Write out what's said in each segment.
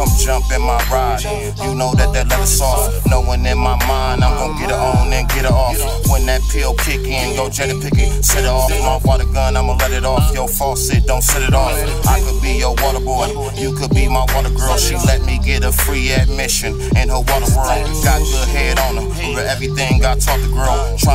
Come jump in my ride. You know that that leather soft. Knowing in my mind, I'm gonna get it on and get it off. When that pill kick in, go it, pick it, set it off. My water gun, I'ma let it off. Your faucet, don't set it off. I could be your water boy, you could be my water girl. She let me get a free admission in her water world. Got good head on her, everything I taught the girl. Get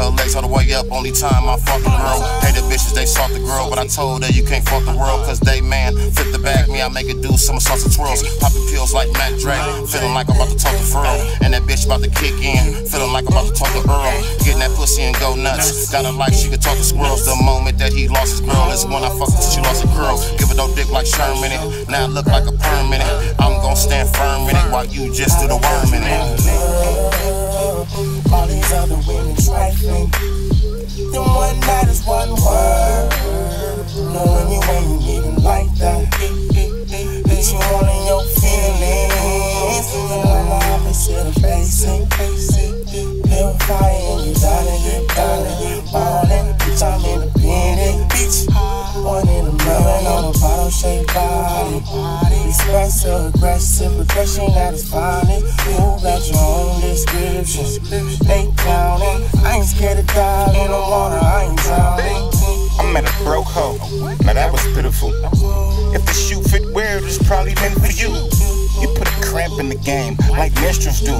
her legs all the way up, only time I fuck the girl. Hey, the bitches, they sought the girl, but I told her you can't fuck the world, cause they man flip the bag. Me, I make it do somersaults and twirls. Popping pills like Mac Dre, feeling like I'm about to talk to Furl. And that bitch about to kick in, feeling like I'm about to talk to Earl. Getting that pussy and go nuts. Got her like she could talk to squirrels. The moment that he lost his girl is when I fucked her, she lost a girl. Give her no dick like Sherman it. Now I look like a permanent. I'm gonna stand firm in it while you just do the worm in it. All these other women trifling. Then one night is one word. Knowing you ain't even like that. That you all shaped body. Expressive, aggressive, aggression that is violent. You got your own description. They counting. I ain't scared to dive in the water. I ain't drowning. I met a broke hoe. Now that was pitiful. If the shoe fit weird, it's probably meant for you. In the game, like minstrels do.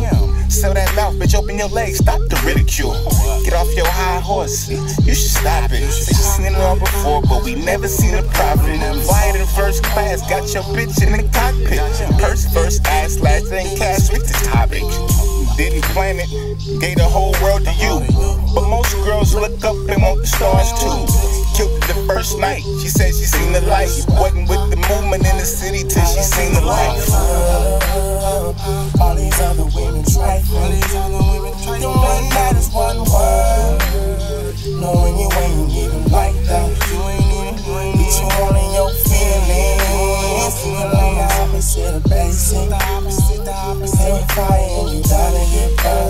Sell that mouth, bitch, open your legs, stop the ridicule. Get off your high horse, you should stop it. They seen it all before, but we never seen a profit. Flying in first class, got your bitch in the cockpit. Purse first, ass last, then cash with the topic. Didn't plan it, gave the whole world to you. But most girls look up and want the stars too. Killed the first night. She said she seen the light. Wasn't with the movement in the city till she seen the light. say. Terrifying, you gotta get better.